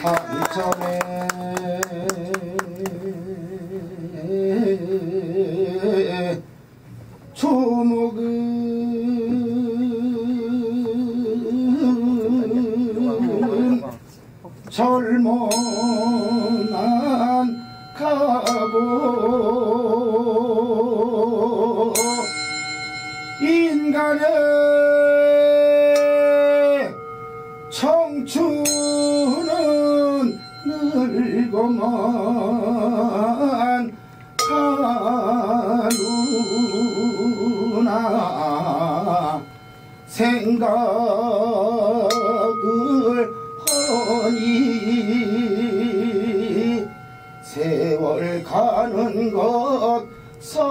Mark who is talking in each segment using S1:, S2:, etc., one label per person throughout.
S1: 아, 사미천에 초목은 젊어 살고만 하루나 생각을 하니 세월 가는 것 서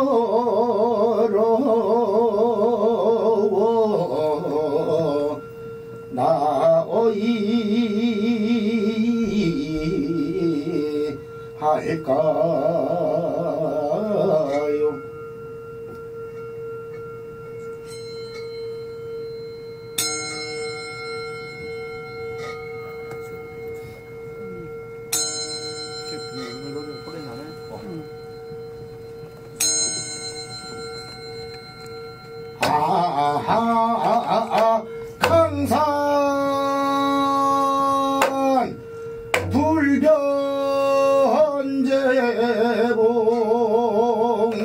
S1: 아하하하 강산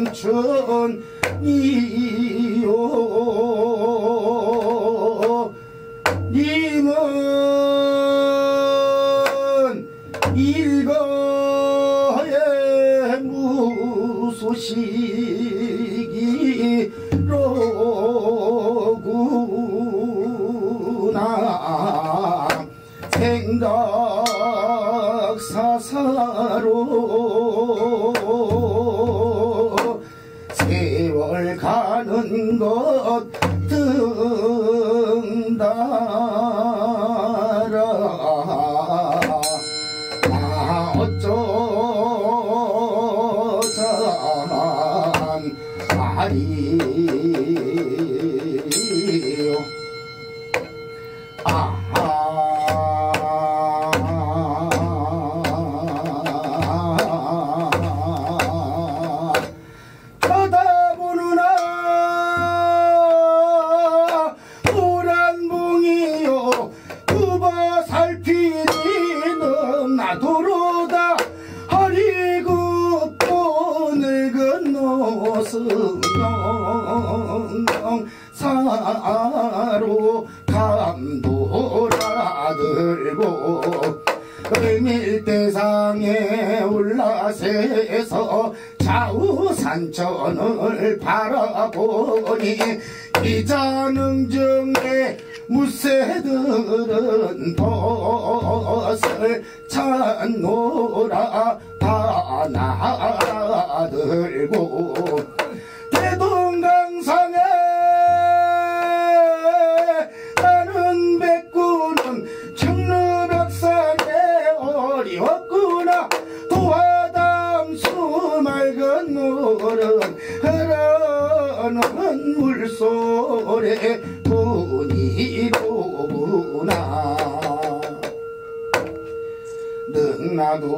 S1: 불변제봉춘 이요 님은 일거에 무소식 생 승영 사로 감도라 들고 을밀대상에 올라서서 좌우산천을 바라보니 이자능정의 무쇠들은 벗을 찾노라. 다 나들고 대동강상에 나는 백구는 청루벽산에 어리웠구나. 도화담수 맑은 물은 흐르는 물소래 나도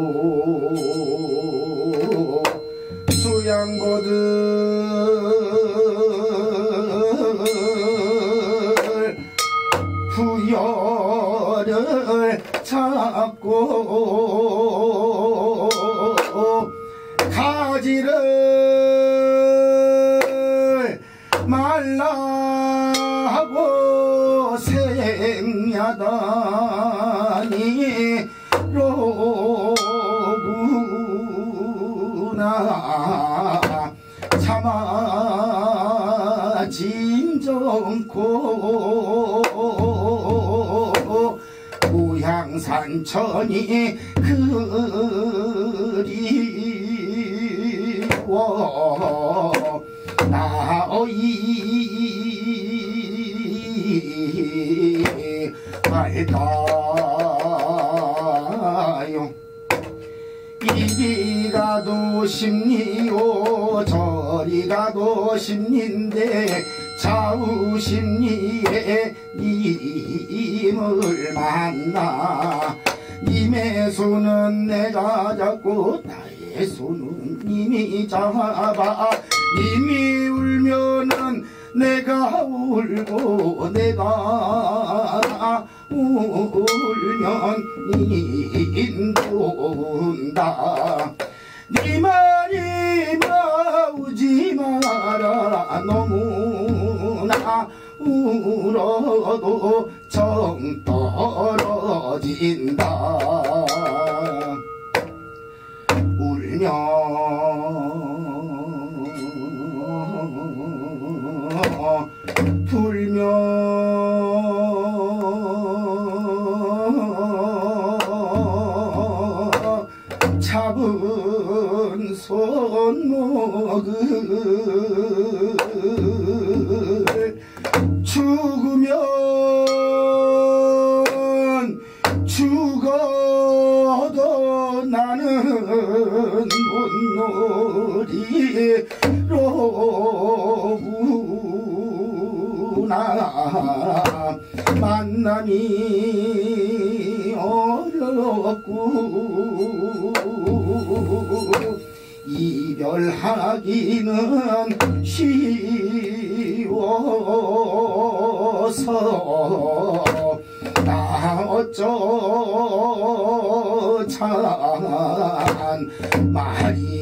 S1: 수양고들 부여를 찾고 가지를 말라 하고 생야다니 로 참아 진정코 고향산천이 그리워 나의 말까요. 이리 가도 심리요 저 리 가 도 심리인데 좌우 심리에 님을 만나 님의 손은 내가 잡고 나의 손은 님이 잡아 님이 울면은 내가 울고 내가 울면 님도 운다. 네말 너무나 울어도 정 떨어진다. 불면 불면 로구나 만남이 어렵고 이별하기는 쉬워서 나 어쩌 찬 말이